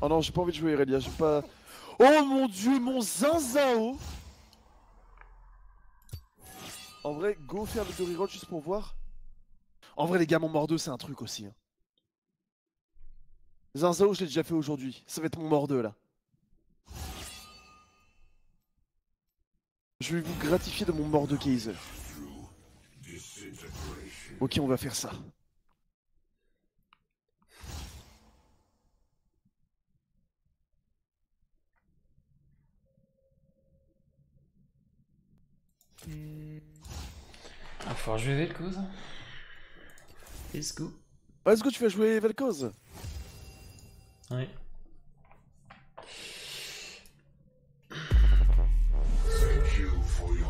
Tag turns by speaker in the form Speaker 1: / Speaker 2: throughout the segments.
Speaker 1: Oh non, j'ai pas envie de jouer Irelia, j'ai pas... Oh mon dieu, mon zinzao En vrai, go faire le reroll juste pour voir. En vrai, les gars, mon Mordo, c'est un truc aussi. Hein. Zinzao, je l'ai déjà fait aujourd'hui. Ça va être mon Mordo, là. Je vais vous gratifier de mon Mordo Kaiser. Ok, on va faire ça.
Speaker 2: Il va falloir jouer Vel'Koz. Let's go.
Speaker 1: Let's go, tu vas jouer Vel'Koz
Speaker 2: Ouais.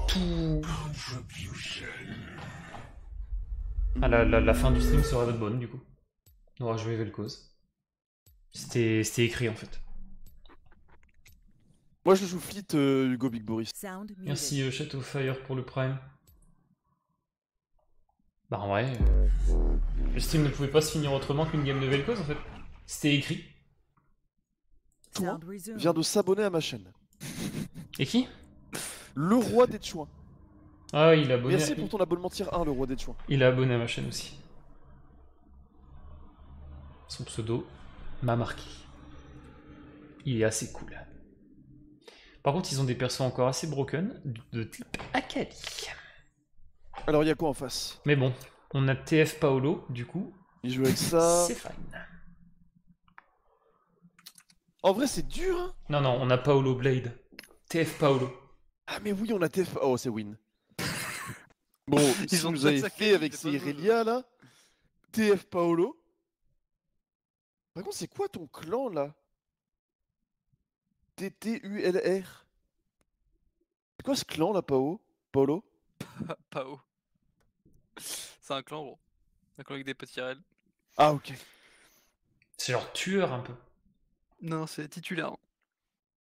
Speaker 2: Tout. Ah, la, la, la fin du stream sera votre bonne du coup. On va jouer Vel'Koz. C'était c'était écrit en fait.
Speaker 1: Moi je joue Fleet euh, Hugo Big Boris.
Speaker 2: Merci euh, Château Fire pour le prime. Bah en vrai, euh, le stream ne pouvait pas se finir autrement qu'une game de Vel'Koz en fait. C'était écrit.
Speaker 1: Toi, vient de s'abonner à ma chaîne.
Speaker 2: Et qui?
Speaker 1: Le roi des chouins.
Speaker 2: Ah il a abonné.
Speaker 1: Merci
Speaker 2: à...
Speaker 1: pour ton abonnement tier 1, le roi des chouins.
Speaker 2: Il a abonné à ma chaîne aussi. Son pseudo m'a marqué. Il est assez cool. Par contre, ils ont des persos encore assez broken de type Akali.
Speaker 1: Alors il y a quoi en face?
Speaker 2: Mais bon, on a TF Paolo, du coup,
Speaker 1: Il joue avec ça.
Speaker 2: c'est fine.
Speaker 1: En vrai c'est dur hein
Speaker 2: Non, non, on a Paolo Blade. TF Paolo.
Speaker 1: Ah mais oui on a TF... Oh c'est win. Bon,
Speaker 3: Ils
Speaker 1: si
Speaker 3: ont
Speaker 1: avez
Speaker 3: de
Speaker 1: fait avec ces Irelia là, TF Paolo. Par contre c'est quoi ton clan là? T-T-U-L-R. C'est quoi ce clan là Pao? Paolo
Speaker 3: Pa- Pao. C'est un clan, gros. Un clan avec des petits RL.
Speaker 1: Ah ok.
Speaker 2: C'est genre tueur un peu.
Speaker 3: Non, c'est titulaire.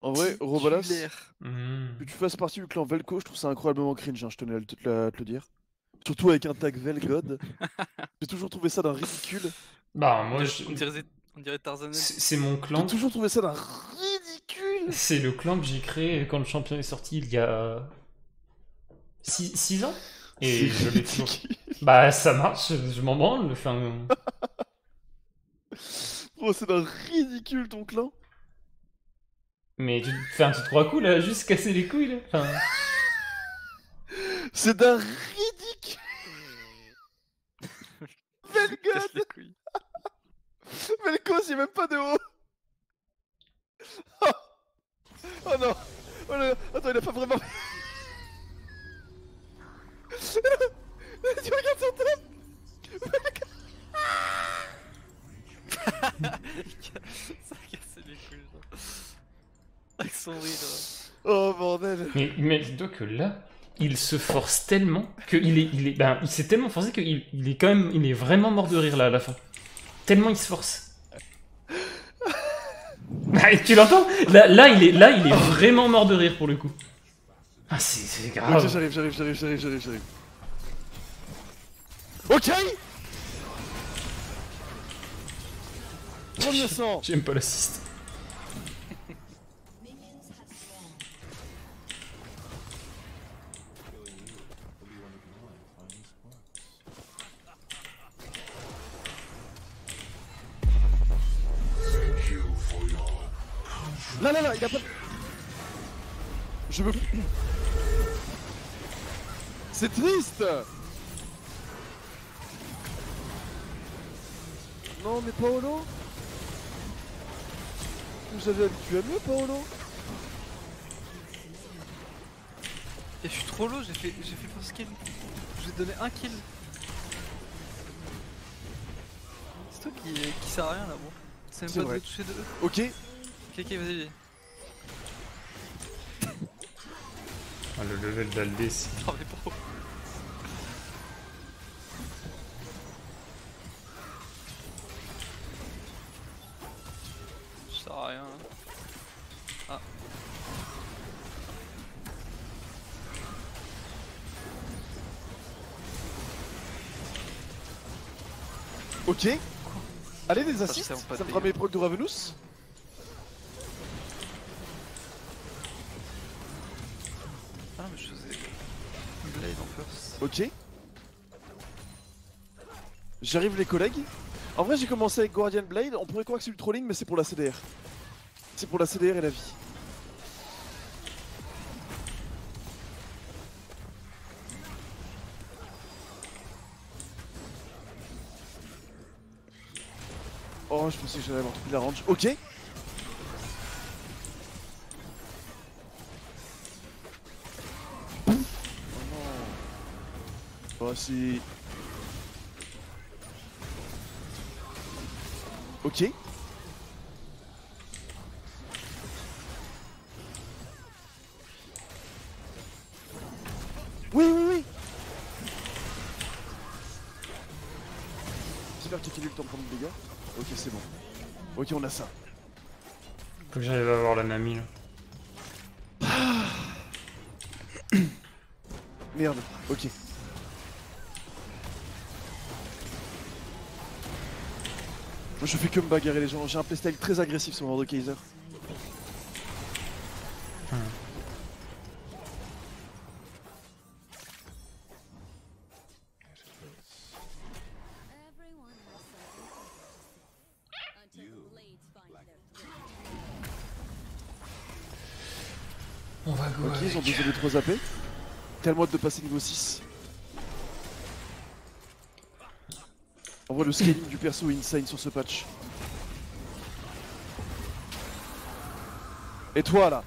Speaker 1: En vrai, Robalas,
Speaker 3: Titulaire.
Speaker 2: Hmm.
Speaker 1: que tu fasses partie du clan Velko, je trouve ça incroyablement cringe, hein, je tenais à te, le- te le dire. Surtout avec un tag Velgod. J'ai toujours trouvé ça d'un ridicule.
Speaker 2: Bah,
Speaker 3: On
Speaker 2: moi, je-
Speaker 3: on dirait, on dirait Tarzan.
Speaker 2: c'est mon
Speaker 1: J'ai
Speaker 2: clan.
Speaker 1: toujours trouvé ça d'un ridicule.
Speaker 2: C'est le clan que j'ai créé quand le champion est sorti il y a 6 ans. Et je l'ai toujours. Bah, ça marche, je, m'en branle. Enfin,
Speaker 1: Oh, c'est d'un ridicule ton clan.
Speaker 2: mais tu, enfin, tu te crois cool à juste casser les couilles là enfin,
Speaker 1: C'est d'un ridicule. Velgod. Velko, c'est même pas de haut. Oh, Oh non. Oh là là. Attends, il a pas vraiment. tu regardes son top
Speaker 3: Ça a cassé les couilles, genre. Avec son rire.
Speaker 1: Oh bordel.
Speaker 2: Mais imagine-toi que là, il se force tellement qu'il est, il est, ben, il s'est tellement forcé qu'il il est quand même, il est vraiment mort de rire là à la fin. Tellement il se force. Ah, et tu l'entends là, là, il est, là, il est vraiment mort de rire pour le coup. Ah, c'est, c'est
Speaker 1: Ok,
Speaker 2: grave.
Speaker 1: j'arrive, j'arrive, j'arrive, j'arrive, j'arrive, j'arrive. Ok
Speaker 2: J'aime pas l'assist.
Speaker 1: Habitué à mieux, Paolo
Speaker 3: Et je suis trop low, j'ai fait, j'ai fait first kill. Je vous ai donné un kill. C'est toi qui, qui sert à rien là, bon. C'est même pas
Speaker 1: vrai.
Speaker 3: de toucher de E.
Speaker 1: Ok,
Speaker 3: Ok, ok, vas-y.
Speaker 2: Ah, le level d'Aldé, c'est...
Speaker 3: Oh, mais pro.
Speaker 1: Ok. Allez, des assists. Ça me fera mes procs de Ravenous.
Speaker 3: Ah, mais je faisais Blade en first.
Speaker 1: Ok. J'arrive les collègues. En vrai, j'ai commencé avec Guardian Blade. On pourrait croire que c'est du trolling, mais c'est pour la CDR. C'est pour la CDR et la vie. Que j'allais avoir tout la range. Ok. Oh. Oh c'est... Ok. Oui, oui, oui J'espère qu'il eu le temps de prendre le dégât. Ok, c'est bon. Ok, on a ça.
Speaker 2: Faut que j'arrive à avoir la Nami là.
Speaker 1: Merde, ok. Moi je fais que me bagarrer les gens, j'ai un playstyle très agressif sur de Kaiser.
Speaker 2: On va go
Speaker 1: Ok, ils ont besoin de 3 AP. Tellement de passer niveau 6. En vrai, le scaling du perso est insane sur ce patch. Et toi là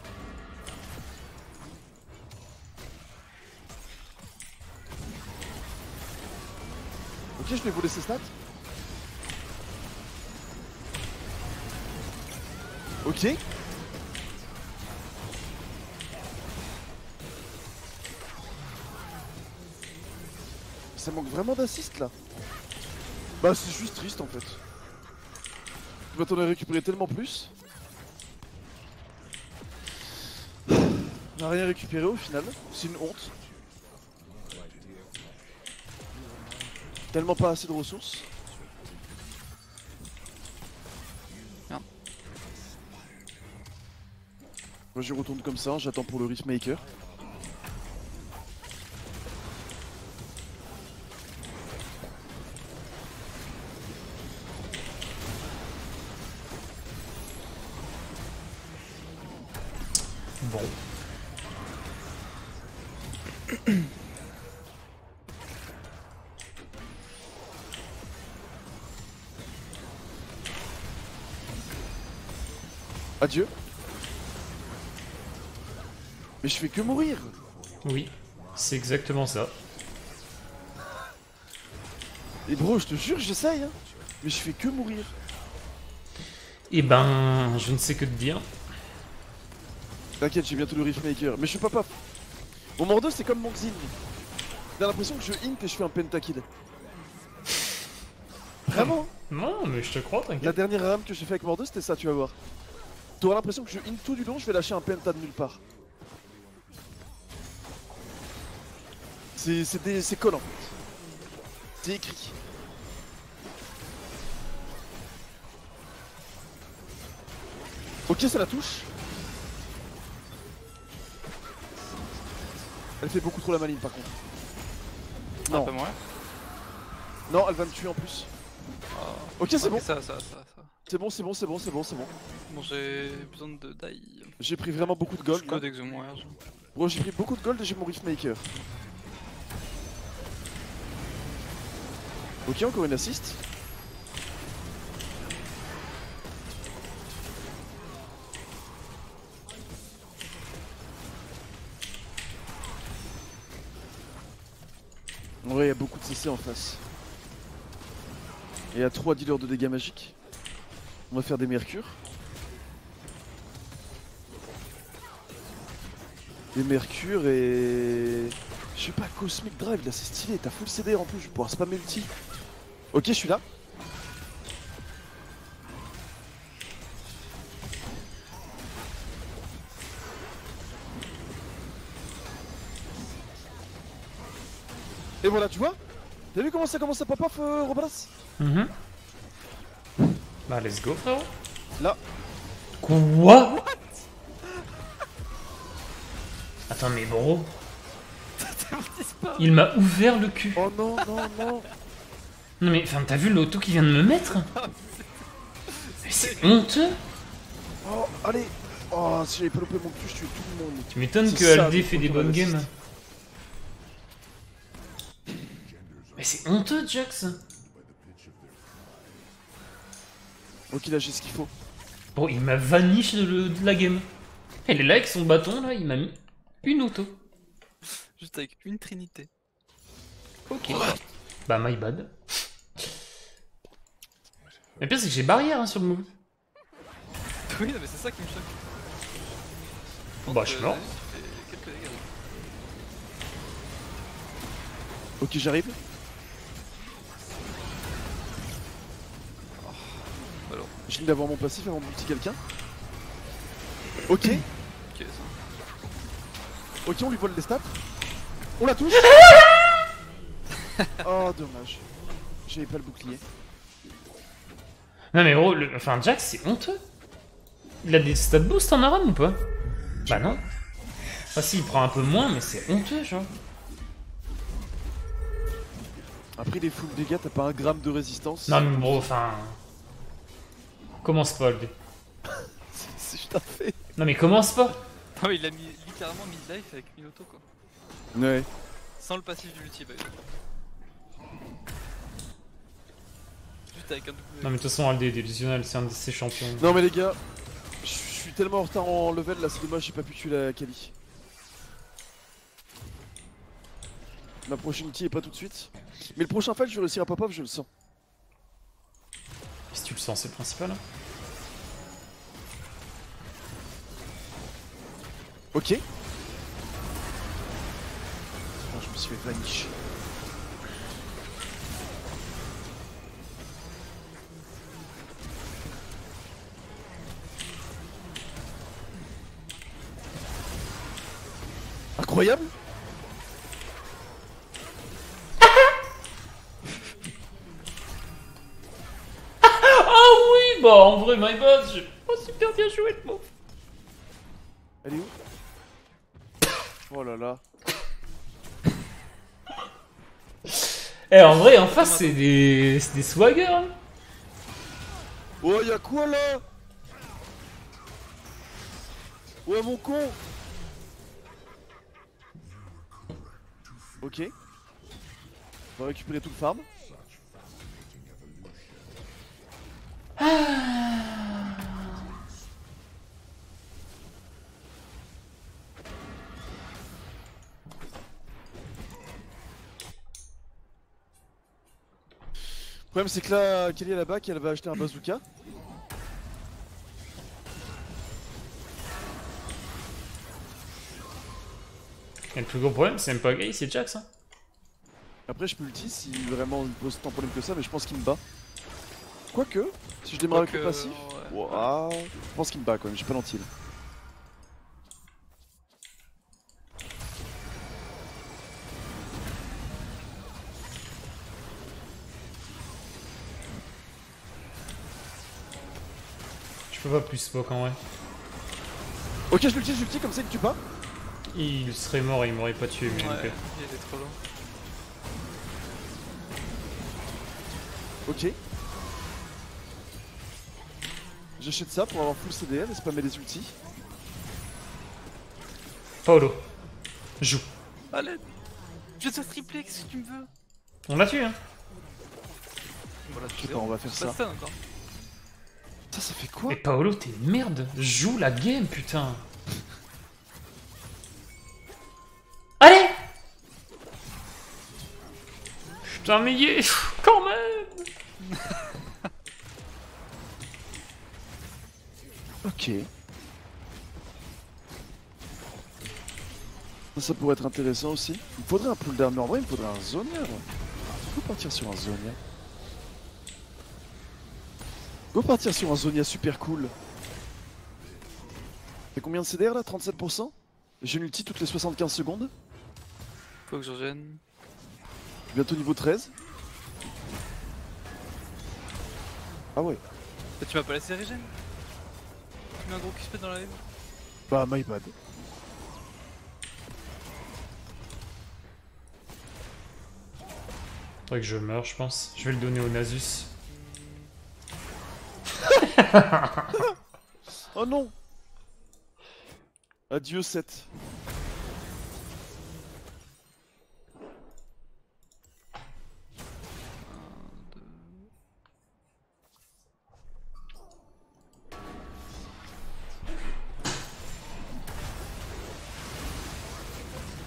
Speaker 1: Ok, je vais vous laisser stats. Ok. Ça manque vraiment d'assist là Bah c'est juste triste en fait. Je m'attendais à récupérer tellement plus. On a rien récupéré au final, c'est une honte. Tellement pas assez de ressources.
Speaker 3: Non.
Speaker 1: Moi je retourne comme ça, j'attends pour le Riftmaker. Adieu. Mais je fais que mourir.
Speaker 2: Oui, c'est exactement ça.
Speaker 1: Et bro, je te jure, j'essaye. Hein. Mais je fais que mourir.
Speaker 2: Et ben, je ne sais que te dire.
Speaker 1: T'inquiète, j'ai bientôt le Riftmaker. Mais je suis pas pop. Mon Mordo, c'est comme mon Xin. J'ai l'impression que je int et je fais un pentakill. Vraiment
Speaker 2: Non, mais je te crois,
Speaker 1: La
Speaker 2: t'inquiète.
Speaker 1: dernière rame que j'ai fait avec Mordo, c'était ça, tu vas voir. T'auras l'impression que je int tout du long, je vais lâcher un penta de nulle part. C'est des- c'est écrit. Ok, ça la touche. Elle fait beaucoup trop la maline par contre.
Speaker 3: Un
Speaker 1: Non,
Speaker 3: peu moins.
Speaker 1: non, elle va me tuer en plus.
Speaker 3: Ah.
Speaker 1: Ok, c'est bon,
Speaker 3: mais Ça, ça, ça, ça.
Speaker 1: c'est bon, c'est bon, c'est bon, c'est bon, c'est bon.
Speaker 3: Bon, j'ai besoin de die.
Speaker 1: J'ai pris vraiment beaucoup de gold.
Speaker 3: code.
Speaker 1: Bon, j'ai pris beaucoup de gold et j'ai mon Riftmaker. Ok, encore une assist. En vrai, il y a beaucoup de CC en face. Et il y a 3 dealers de dégâts magiques. On va faire des mercures. Des mercures et... Je sais pas, Cosmic Drive, là c'est stylé, t'as full CD en plus, je vais pouvoir spammer ulti. Ok, je suis là. Et voilà, tu vois T'as vu comment ça commence à pop off, euh,
Speaker 2: Mhm. Bah, let's go, frérot.
Speaker 1: Là.
Speaker 2: Quoi? Attends, mais bro. Il m'a ouvert le cul.
Speaker 1: Oh non, non, non.
Speaker 2: Non mais, enfin, t'as vu l'auto qu'il vient de me mettre Mais c'est honteux
Speaker 1: Oh, allez. Oh, si j'avais pas loupé mon cul, je tuais tout le monde.
Speaker 2: Tu m'étonnes que
Speaker 1: ça,
Speaker 2: Aldé fait des bonnes games. Mais c'est honteux, Jax
Speaker 1: Ok, là j'ai ce qu'il faut.
Speaker 2: Bon, il m'a vanish de, le- de la game. Elle est là avec son bâton, là, il m'a mis une auto.
Speaker 3: Juste avec une trinité.
Speaker 2: Ok. Bah, my bad. Le pire, c'est que j'ai barrière hein, sur le move.
Speaker 3: Oui, non, mais c'est ça qui me choque.
Speaker 2: Bah, je suis mort.
Speaker 3: Dégâts.
Speaker 1: Ok, j'arrive.
Speaker 3: Alors,
Speaker 1: Je viens d'avoir mon passif avant de multi quelqu'un. Ok,
Speaker 3: ok,
Speaker 1: on lui vole les stats. On la touche. oh, dommage. J'avais pas le bouclier.
Speaker 2: Non mais gros, le... enfin Jax c'est honteux. Il a des stat boost en Aram ou pas? Bah non. Enfin si, il prend un peu moins, mais c'est honteux genre.
Speaker 1: Après les full dégâts, t'as pas un gramme de résistance.
Speaker 2: Non mais gros, enfin... Commence pas, Aldé.
Speaker 1: C'est juste un fait.
Speaker 2: Non mais commence pas
Speaker 3: Non, mais il a mis littéralement mid-life avec une auto quoi.
Speaker 1: Ouais.
Speaker 3: Sans le passif du multi, bah. Juste avec un double.
Speaker 2: Non mais de toute façon, Aldé est délusionnel, c'est un de ses champions.
Speaker 1: Non mais les gars, je suis tellement en retard en level là, c'est dommage, j'ai pas pu tuer la Kali. Ma prochaine ulti est pas tout de suite. Mais le prochain fight, je vais réussir à pop-off, je le sens.
Speaker 2: Si tu le sens, c'est le principal. hein.
Speaker 1: Ok. Oh, je me suis fait vanish. Incroyable
Speaker 2: Ah oui, bah en vrai, my bad, j'ai pas super bien joué le move.
Speaker 1: Oh là là.
Speaker 2: Eh en vrai, en face, c'est des... c'est des swaggers. hein.
Speaker 1: Oh y'a quoi là? Ouais mon con Ok. On va récupérer tout le farm. Problème c'est que là, Kelly est là-bas, elle va acheter un bazooka.
Speaker 2: Et le plus gros problème, c'est même pas gay, c'est Jax. Hein.
Speaker 1: Après je peux ulti si vraiment il pose tant de problème que ça, mais je pense qu'il me bat. Quoique, si je démarre avec le passif,
Speaker 3: ouais.
Speaker 1: Ouah, je pense qu'il me bat quand même, j'ai pas l'anti.
Speaker 2: Peux pas plus spock en vrai.
Speaker 1: Ok, je l'ulti, je l'ulti, comme ça il tue pas.
Speaker 2: Il serait mort et il m'aurait pas tué, mais
Speaker 3: Ouais,
Speaker 2: ok.
Speaker 3: il était trop loin.
Speaker 1: Ok. J'achète ça pour avoir full CDR et spammer des ultis.
Speaker 2: Paolo, joue.
Speaker 3: Allez Je vais te triplex si tu me veux
Speaker 2: On l'a tué, hein.
Speaker 3: Voilà,
Speaker 1: Je sais pas, on va faire ça.
Speaker 3: ça
Speaker 1: Ça, fait quoi
Speaker 2: Mais Paolo, t'es une merde. Joue la game, putain. Allez Putain, mais y est... Quand même
Speaker 1: Ok. Ça, pourrait être intéressant aussi. Il me faudrait un pool d'armes. En vrai, il me faudrait un moi. Go partir sur un Zonia. Go partir sur un Zonia super cool. Fait combien de CDR là 37% J'ai une ulti toutes les 75 secondes.
Speaker 3: Faut que je revienne.
Speaker 1: Bientôt niveau 13. Ah ouais.
Speaker 3: Bah, tu m'as pas laissé régène Tu mets un gros kiss dans la live
Speaker 1: Bah my bad.
Speaker 2: Faudrait que je meure, je pense. Je vais le donner au Nasus.
Speaker 1: Oh non Adieu 7.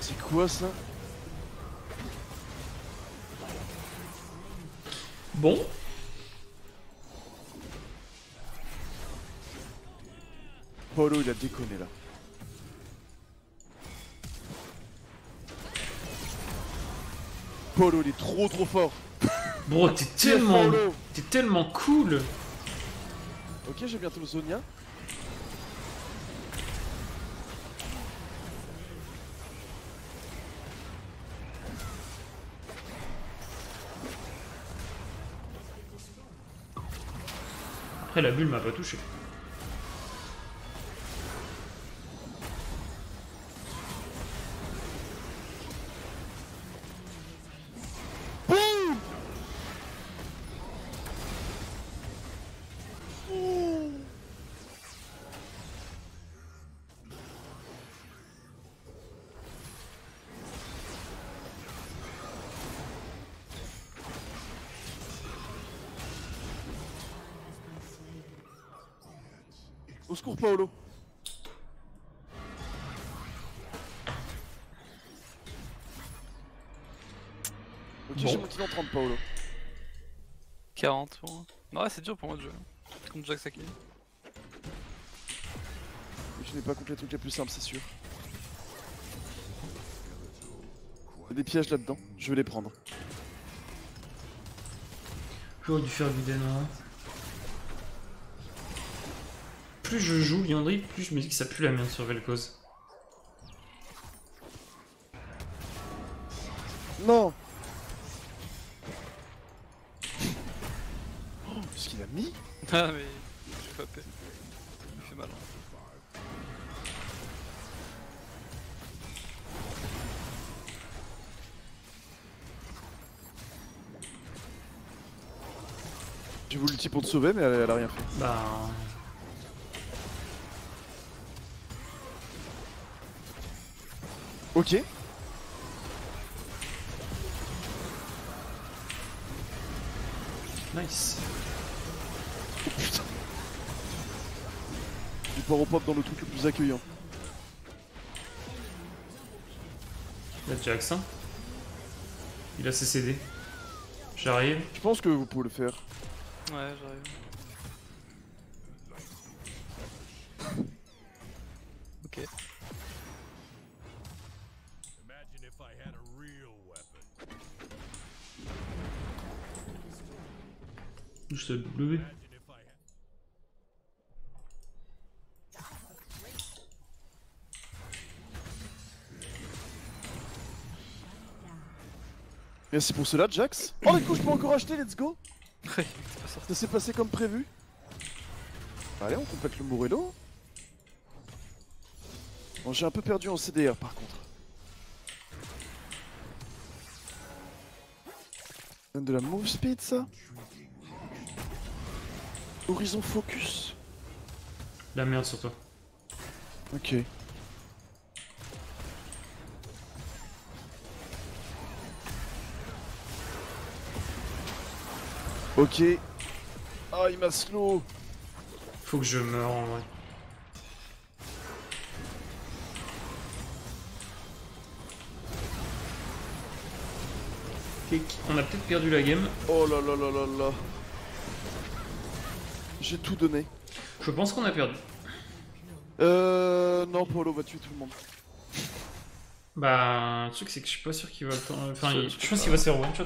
Speaker 1: C'est quoi ça?
Speaker 2: Bon.
Speaker 1: Polo il a déconné là. Polo il est trop trop fort.
Speaker 2: Bro, t'es tellement... T'es tellement cool
Speaker 1: Ok j'ai bientôt Zonia.
Speaker 2: Après, la bulle m'a pas touché.
Speaker 1: Au secours Paolo Ok
Speaker 2: Bon.
Speaker 1: j'ai monté dans 30 Paolo
Speaker 3: 40 pour moi. Non, ouais, c'est dur pour moi de jouer. Contre Jack Saki.
Speaker 1: Je n'ai pas compris les trucs les plus simples, c'est sûr. Il y a des pièges là-dedans, je vais les prendre.
Speaker 2: J'aurais dû faire du dénoi. Plus je joue Yandri, plus je me dis que ça pue la merde sur Vel'Koz.
Speaker 1: Non Oh, Ce qu'il a mis?
Speaker 3: Ah, mais. Je suis pas. Ça me fait mal.
Speaker 1: J'ai voulu l'ulti pour te sauver, mais elle, elle a rien fait.
Speaker 2: Bah...
Speaker 1: Ok.
Speaker 2: Nice.
Speaker 1: Oh putain. Du port au pop dans le truc le plus accueillant.
Speaker 2: Là, Jax, hein. Il a ses CD. J'arrive.
Speaker 1: Je pense que vous pouvez le faire.
Speaker 3: Ouais, j'arrive.
Speaker 2: W.
Speaker 1: Merci pour cela, Jax. Oh, les coups, je peux encore acheter, let's go. Ça s'est passé comme prévu. Allez, on complète le Morello. Bon, j'ai un peu perdu en CDR par contre. Donne de la move speed ça Horizon focus.
Speaker 2: La merde sur toi.
Speaker 1: Ok. Ok. Ah, il m'a slow.
Speaker 2: Faut que je meure en vrai. Ok, On a peut-être perdu la game.
Speaker 1: Oh là là là là là. J'ai tout donné.
Speaker 2: Je pense qu'on a perdu.
Speaker 1: Euh. Non, Polo va tuer tout le monde.
Speaker 2: Bah, le truc c'est que je suis pas sûr qu'il va le temps. Enfin,
Speaker 3: Je-
Speaker 2: il-
Speaker 3: je
Speaker 2: je pense qu'il va se faire one shot.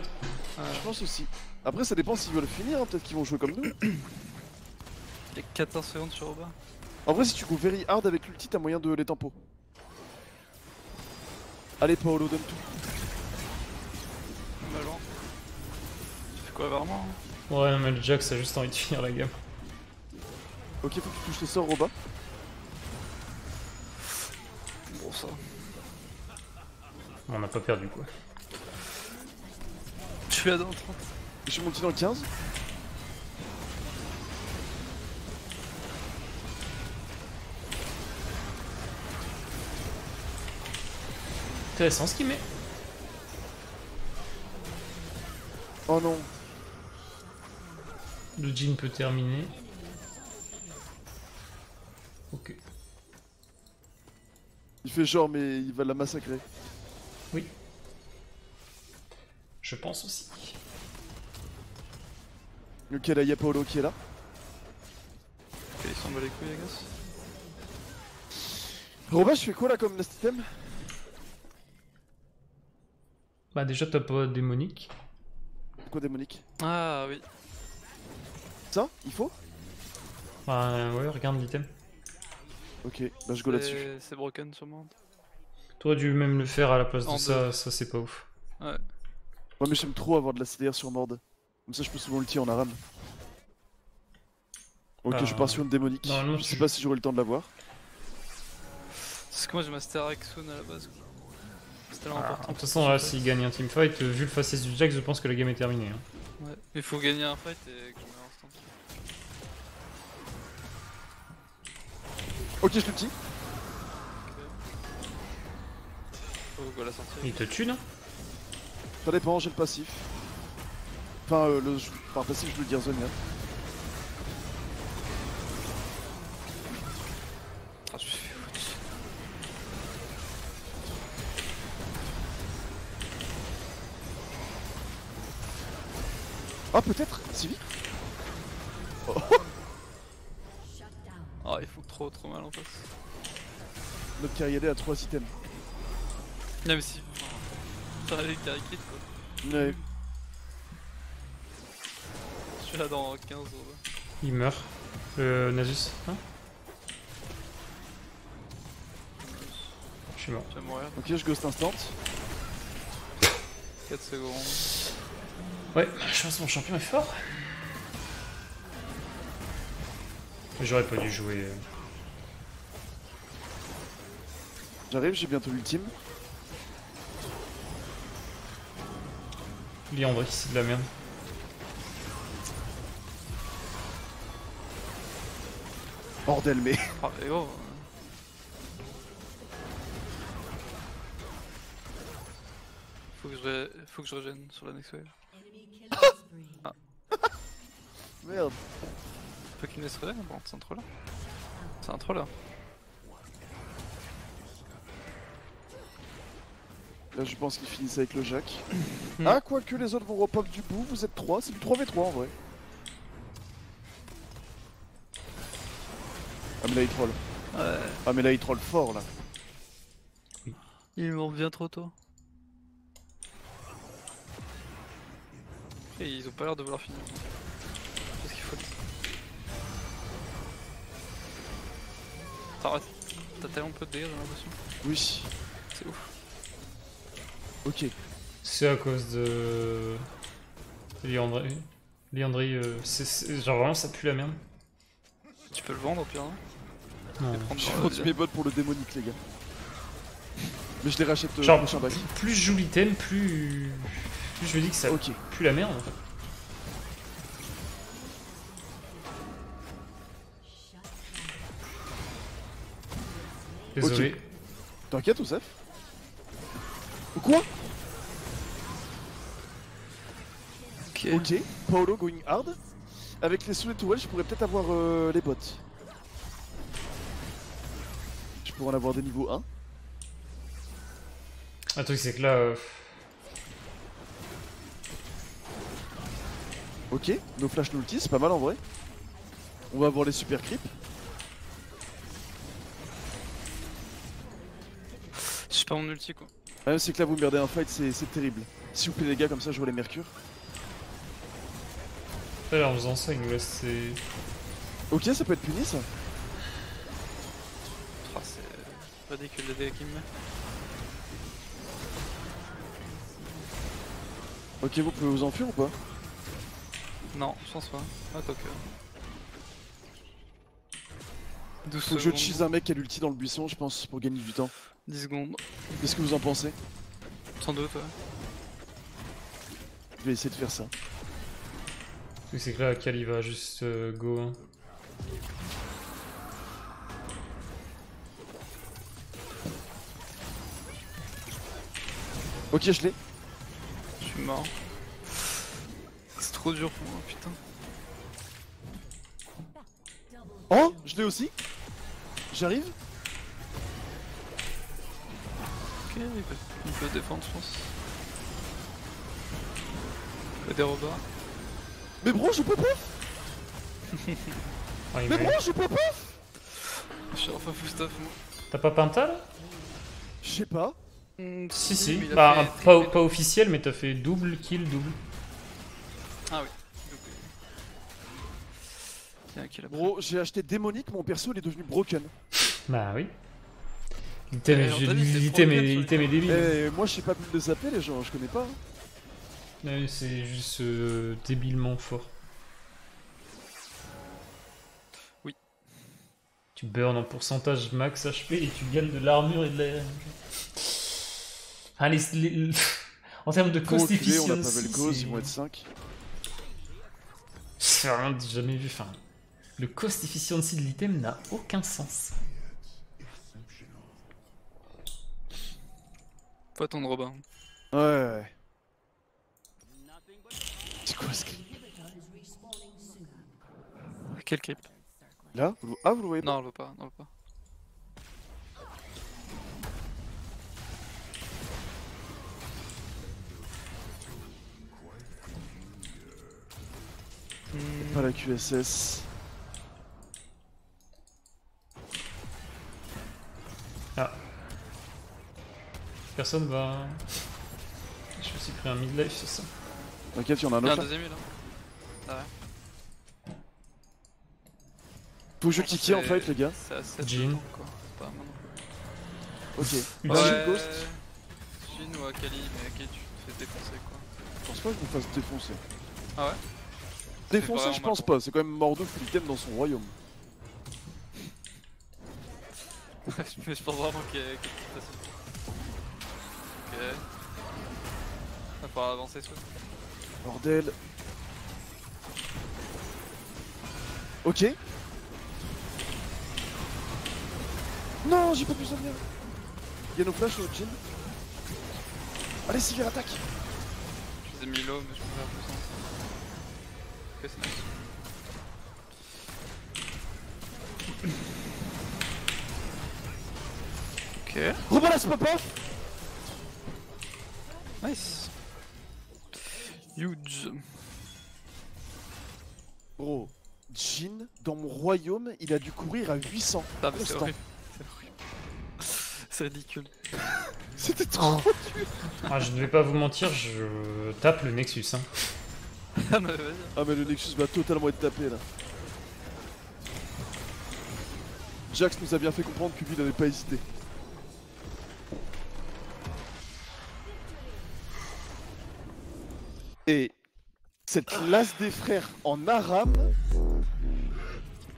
Speaker 1: Je pense aussi. Après, ça dépend s'ils veulent finir. hein, Peut-être qu'ils vont jouer comme nous.
Speaker 3: Il y a 14 secondes sur Oba.
Speaker 1: En vrai, si tu go very hard avec l'ulti, t'as moyen de les tempos. Allez, Paolo, donne tout.
Speaker 3: Malin. Tu fais quoi vraiment hein?
Speaker 2: Ouais, non, mais le Jax a juste envie de finir la game.
Speaker 1: Ok, faut que tu touches les sorts, Roba.
Speaker 3: Bon, ça.
Speaker 2: On n'a pas perdu quoi.
Speaker 3: Je Je suis là dans 30.
Speaker 1: Je suis monté dans le 15.
Speaker 2: Intéressant ce qu'il met.
Speaker 1: Oh non.
Speaker 2: Le jean peut terminer. Ok.
Speaker 1: Il fait genre, mais il va la massacrer.
Speaker 2: Je pense aussi.
Speaker 1: Ok, là, il y a Paolo qui est là.
Speaker 3: Ok, il s'en bat les couilles, les gars.
Speaker 1: Robin, je fais quoi là comme last item?
Speaker 2: Bah déjà t'as pas démonique.
Speaker 1: Quoi démonique?
Speaker 3: Ah oui.
Speaker 1: Ça Il faut?
Speaker 2: Bah ouais, regarde l'item.
Speaker 1: Ok, bah je go là-dessus.
Speaker 3: C'est- broken sûrement.
Speaker 2: T'aurais dû même le faire à la place de ça, ça c'est pas ouf.
Speaker 3: Ouais.
Speaker 1: Ouais, mais j'aime trop avoir de la CDR sur Mord. Comme ça, je peux souvent ulti en aram. Ok,
Speaker 2: Ah.
Speaker 1: je pars sur une démonique.
Speaker 2: Normalement,
Speaker 1: je sais
Speaker 2: tu-
Speaker 1: pas si j'aurai le temps de la voir.
Speaker 3: Parce que moi j'ai Master Exxon à la base. quoi. C'était
Speaker 2: Ah,
Speaker 3: l'important.
Speaker 2: de toute façon là, s'il gagne un teamfight, euh, vu le faciès du Jack, je pense que la game est terminée. hein.
Speaker 3: Ouais. Il faut gagner un fight et que je
Speaker 1: Ok,
Speaker 3: la sortir.
Speaker 2: Il te tue non?
Speaker 1: Ça dépend, j'ai le passif. Enfin, euh, le par passif, je veux dire Zonia.
Speaker 3: Ah.
Speaker 1: Ah, peut-être Sylvie
Speaker 4: Shut down.
Speaker 3: Ah, ils font trop trop mal en face.
Speaker 1: Notre carrière a 3 items.
Speaker 3: Non, mais si. Enfin, les caricates quoi.
Speaker 1: Ouais.
Speaker 3: Je suis là dans 15 euros.
Speaker 2: Il meurt. Le Nasus, hein Je suis mort.
Speaker 3: Je vais mourir.
Speaker 1: Ok, je ghost instant.
Speaker 3: 4 secondes.
Speaker 2: Ouais, je pense que mon champion est fort. J'aurais pas dû jouer. euh.
Speaker 1: J'arrive, j'ai bientôt l'ultime.
Speaker 2: Liandry, c'est de la merde.
Speaker 1: Bordel, mais.
Speaker 3: Ah, et oh. Faut que je, ré- Faut que je régène sur la next wave.
Speaker 4: Spree.
Speaker 1: Merde.
Speaker 3: Faut qu'il me laisse régène Bon, c'est un troll là. C'est un troll là.
Speaker 1: Là, je pense qu'ils finissent avec le Jack. Ah, quoique les autres vont repop du bout, vous êtes 3, c'est du 3v3 en vrai. Ah, mais là, il troll.
Speaker 3: Ouais.
Speaker 1: Ah, mais là, il troll fort là.
Speaker 3: Il m'en revient trop tôt. Et ils ont pas l'air de vouloir finir. Qu'est-ce qu'il faut T'as t'as tellement peu de dégâts j'ai l'impression.
Speaker 1: Oui.
Speaker 3: C'est ouf.
Speaker 1: Ok.
Speaker 2: C'est à cause de. Liandry. Liandry, euh, c'est- c'est- genre vraiment ça pue la merde.
Speaker 3: Tu peux le vendre au pire hein
Speaker 2: Non.
Speaker 3: La
Speaker 1: continue mes bots pour le démonique, les gars. Mais je les rachète euh,
Speaker 2: Genre,
Speaker 1: prochain bac.
Speaker 2: plus je joue l'item, plus... plus je me dis que ça
Speaker 1: Ok.
Speaker 2: pue la merde en fait. Désolé.
Speaker 1: T'inquiète, Oussef Quoi?
Speaker 3: Ok.
Speaker 1: Ok. Paolo going hard. Avec les sous et tourelles, je pourrais peut-être avoir euh, les bots. Je pourrais en avoir des niveaux 1.
Speaker 2: Un truc c'est que là... euh,
Speaker 1: Ok. Nos flash no ulti, c'est pas mal en vrai. On va avoir les super creeps.
Speaker 3: J'ai pas mon ulti quoi.
Speaker 1: Ah, même c'est que là, vous merdez un fight, c'est c'est terrible. S'il vous plaît, les gars, comme ça, je vois les mercures.
Speaker 2: Là en faisant ça il nous laisse ses...
Speaker 1: Ok, ça peut être puni ça.
Speaker 3: Ah, c'est ridicule les dégâts qu'il me met.
Speaker 1: Ok, vous pouvez vous enfuir ou pas
Speaker 3: Non, je pense pas. Ah, quoique. 12
Speaker 1: Faut que je
Speaker 3: secondes.
Speaker 1: cheese un mec qui a l'ulti dans le buisson, je pense, pour gagner du temps.
Speaker 3: 10 secondes.
Speaker 1: Qu'est-ce que vous en pensez
Speaker 3: Sans doute, ouais.
Speaker 1: vais essayer de faire ça.
Speaker 2: C'est que là, Kali va juste euh, go. hein.
Speaker 1: Ok, je l'ai.
Speaker 3: Je suis mort. C'est trop dur pour moi, putain.
Speaker 1: Oh, je l'ai aussi. J'arrive.
Speaker 3: Ok, il peut, il peut défendre, je pense. Il peut des robots.
Speaker 1: Mais bro, je peux pas.
Speaker 2: Il
Speaker 1: Mais bro, je peux pas.
Speaker 3: Je suis enfin full stuff, moi.
Speaker 2: T'as pas Penta là?
Speaker 1: Je sais pas.
Speaker 3: Hmm,
Speaker 2: Si, si.
Speaker 3: il
Speaker 2: Bah,
Speaker 3: fait
Speaker 2: pas, officiel, mais t'as fait double kill, double.
Speaker 3: Ah oui. Donc, euh, Il un kill.
Speaker 1: Bro, j'ai acheté démonique, mon perso il est devenu broken.
Speaker 2: Bah oui. L'item
Speaker 3: Eh,
Speaker 2: est,
Speaker 3: on t'a dit, c'est
Speaker 2: l'item est-
Speaker 3: broken sur
Speaker 2: l'item est débile.
Speaker 1: Eh, moi je sais pas plus les zapper les gens, je connais pas.
Speaker 2: Ouais, C'est juste euh, débilement fort.
Speaker 3: Oui.
Speaker 2: Tu burn en pourcentage max HP et tu gagnes de l'armure et de la. Ah, les, les- En termes de cost
Speaker 1: enculé, on a pas
Speaker 2: efficiency, c'est-
Speaker 1: ils vont être 5.
Speaker 2: c'est rien de jamais vu. Enfin, le cost efficiency de l'item n'a aucun sens.
Speaker 3: Faut attendre Robin.
Speaker 1: Ouais, ouais. C'est quoi ce cri
Speaker 3: Quel creep
Speaker 1: Là Vous- Ah, vous le voyez pas
Speaker 3: Non, on le voit pas, non, on le voit pas. Hmm,
Speaker 1: Pas la QSS.
Speaker 2: Personne va. Je me suis pris un midlife sur ça.
Speaker 1: T'inquiète, y'en a un
Speaker 3: Il y a un
Speaker 1: autre. là.
Speaker 3: deuxième île, hein.
Speaker 1: Faut que je kické en
Speaker 3: C'est-
Speaker 1: fight, les gars.
Speaker 3: C'est 7
Speaker 2: Jean.
Speaker 3: quoi. C'est pas.
Speaker 1: Ok.
Speaker 2: Une Ouais.
Speaker 1: Ghost.
Speaker 3: Jean ou Akali, mais Akali, tu te fais défoncer quoi.
Speaker 1: Je pense pas que je me fasse défoncer.
Speaker 3: Ah ouais?
Speaker 1: Défoncer, je pense pas. C'est quand même Mordo item dans son royaume.
Speaker 3: Mais je pense vraiment qu'il y a quelque chose de facile. Ok. Va falloir avancer sur
Speaker 1: Bordel. Ok. Non, j'ai pas pu sauver. Il y a nos flashs au Jin. Allez, Sylvie, attaque.
Speaker 3: Je faisais Milo, mais je peux faire plus sens. Ok, c'est nice. Ok.
Speaker 1: Rebalance pop off
Speaker 3: Nice. Huge.
Speaker 1: Bro, Jin, dans mon royaume, il a dû courir à 800.
Speaker 3: Ah, mais c'est
Speaker 1: Constant.
Speaker 3: horrible. C'est ridicule.
Speaker 1: C'était trop.
Speaker 2: Ah, je ne vais pas vous mentir, je tape le Nexus. Hein.
Speaker 3: Ah, mais.
Speaker 1: Ah, mais le Nexus va totalement être tapé là. Jax nous a bien fait comprendre que lui il n'avait pas hésité. Et cette classe des frères en Aram,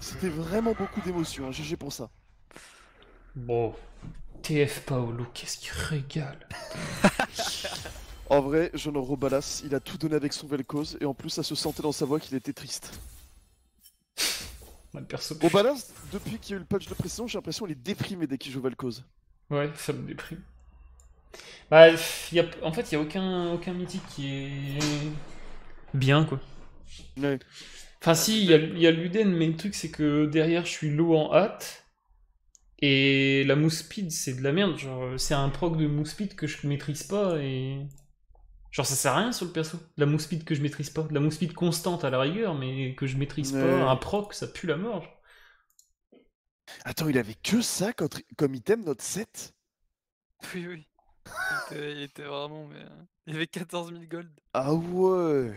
Speaker 1: c'était vraiment beaucoup d'émotions. hein, GG pour ça.
Speaker 2: Bon. TF Paolo, qu'est-ce qu'il régale.
Speaker 1: En vrai, Jean Robalas, il a tout donné avec son Vel'Koz et en plus, ça se sentait dans sa voix qu'il était triste.
Speaker 2: Perso.
Speaker 1: Robalas, depuis qu'il y a eu le patch de pression, j'ai l'impression qu'il est déprimé dès qu'il joue Vel'Koz.
Speaker 2: Ouais, ça me déprime. Bah, pff, y a, en fait, il n'y a aucun, aucun mythique qui est bien, quoi.
Speaker 1: Ouais.
Speaker 2: Enfin, si, il y a, y a Luden, mais le truc, c'est que derrière, je suis low en hâte. Et la mousse speed, c'est de la merde. Genre, c'est un proc de mousse speed que je maîtrise pas et. Genre, ça sert à rien sur le perso. La mousse speed que je maîtrise pas. La mousse speed constante à la rigueur, mais que je maîtrise
Speaker 1: Ouais.
Speaker 2: pas. Un proc, ça pue la mort. genre.
Speaker 1: Attends, il avait que ça comme item, notre 7
Speaker 3: Oui, oui. Il était, vraiment, mais. euh, Il avait 14 000 gold.
Speaker 1: Ah ouais